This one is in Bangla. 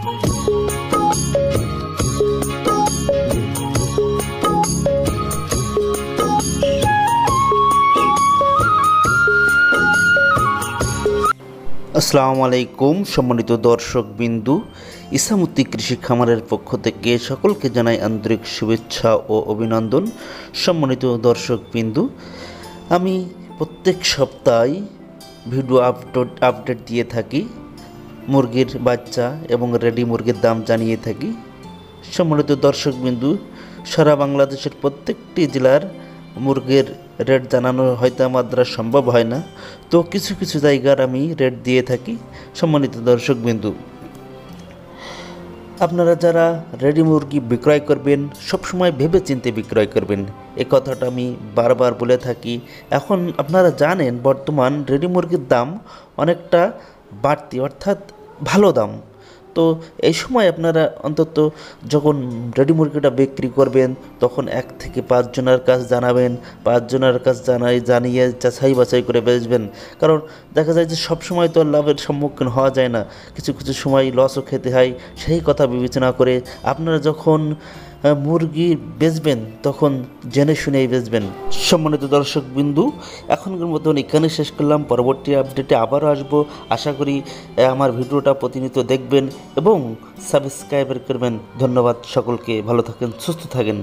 আসসালামু আলাইকুম, সম্মানিত দর্শক বিন্দু। ইসামুদ্দি কৃষি খামারের পক্ষ থেকে সকলকে জানাই আন্তরিক শুভেচ্ছা ও অভিনন্দন, সম্মানিত দর্শক বিন্দু। আমি প্রত্যেক সপ্তাহে ভিডিও আপডেট আপডেট দিয়ে থাকি। মুরগির বাচ্চা এবং রেডি মুরগির দাম জানিয়ে থাকি। সম্মানিত দর্শক বিন্দু সারা বাংলাদেশের প্রত্যেকটি জেলার মুরগির রেট জানানো হয়তো আমার দ্বারা সম্ভব হয় না, তো কিছু কিছু জায়গার আমি রেট দিয়ে থাকি, সম্মানিত দর্শক বিন্দু আপনারা যারা রেডি মুরগি বিক্রয় করবেন, সবসময় ভেবে চিনতে বিক্রয় করবেন। এ কথাটা আমি বারবার বলে থাকি। এখন আপনারা জানেন, বর্তমান রেডি মুরগির দাম অনেকটা বাড়তি, অর্থাৎ ভালো দাম। তো এই সময় আপনারা অন্তত যখন রেডি মুরগিটা বিক্রি করবেন, তখন এক থেকে পাঁচজনের কাজ জানাবেন পাঁচজনের কাজ জানাই, জানিয়ে যাচাই বাছাই করে বেচবেন। কারণ দেখা যায় যে সব সময় তো লাভের সম্মুখীন হওয়া যায় না। কিছু কিছু সময় লসও খেতে হয়, সেই কথা বিবেচনা করে আপনারা যখন মুরগি বেচবেন, তখন জেনে শুনেই বেচবেন। সম্মানিত দর্শক বিন্দু, এখনকার মতন এখানে শেষ করলাম। পরবর্তী আপডেটে আবারও আসব। আশা করি আমার ভিডিওটা প্রতিনিয়ত দেখবেন এবং সাবস্ক্রাইবার করবেন। ধন্যবাদ সকলকে। ভালো থাকেন, সুস্থ থাকেন।